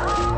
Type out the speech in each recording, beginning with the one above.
Oh!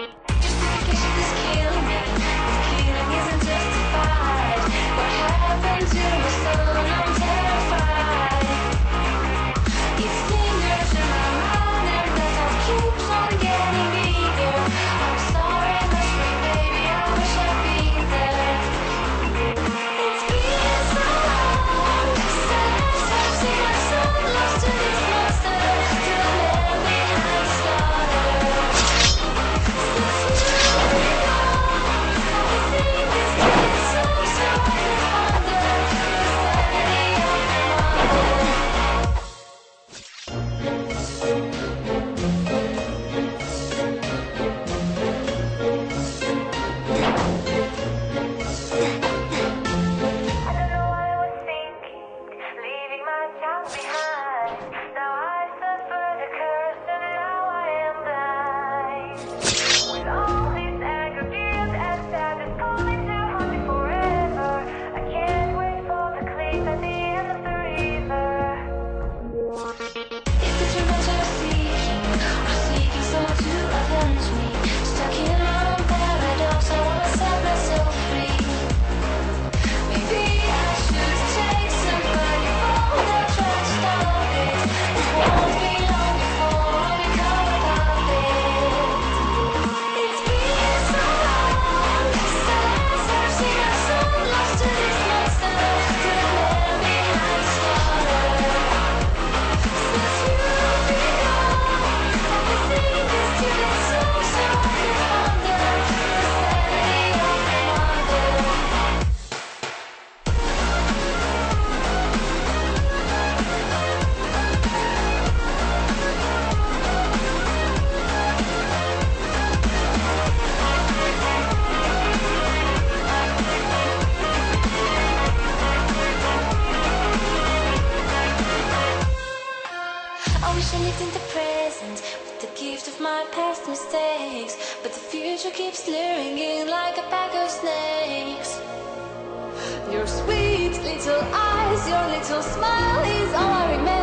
I wish I lived in the present with the gift of my past mistakes. But the future keeps luring in like a pack of snakes. Your sweet little eyes, your little smile is all I remember.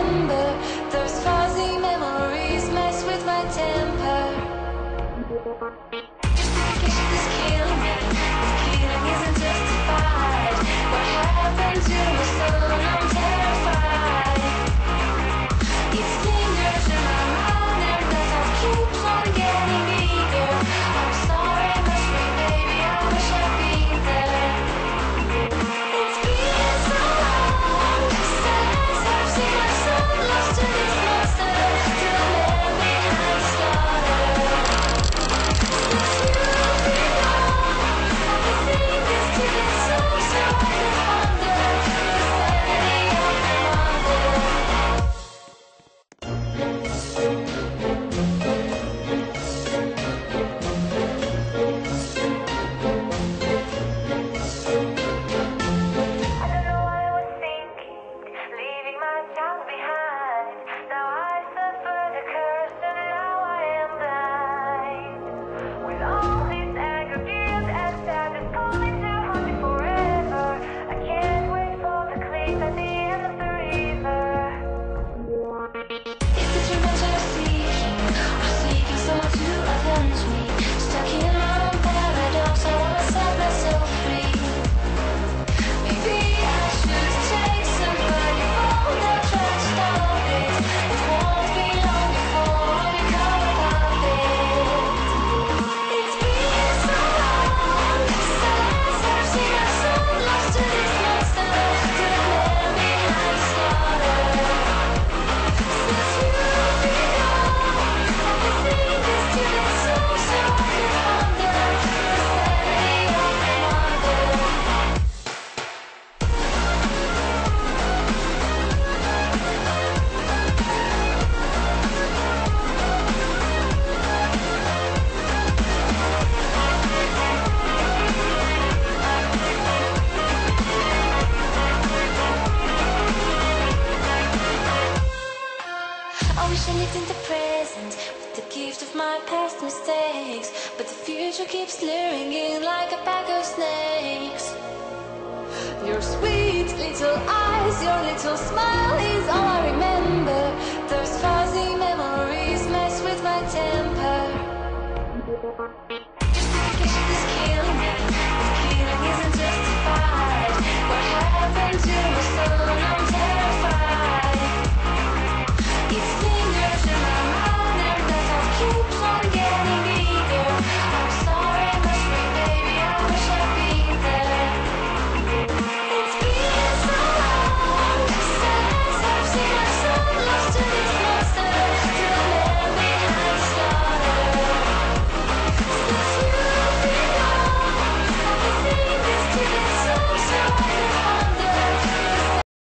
It's my past mistakes, but the future keeps luring in like a pack of snakes. Your sweet little eyes, your little smile is all I remember. Those fuzzy memories mess with my temper. This killing me, killing isn't justified. What happened to my soul? I'm.